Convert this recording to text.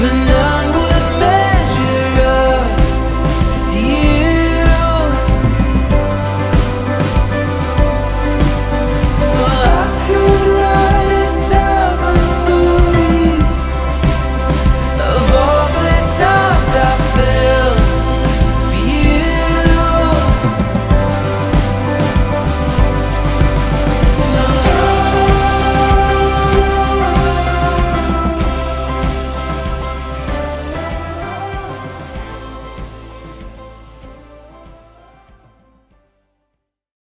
But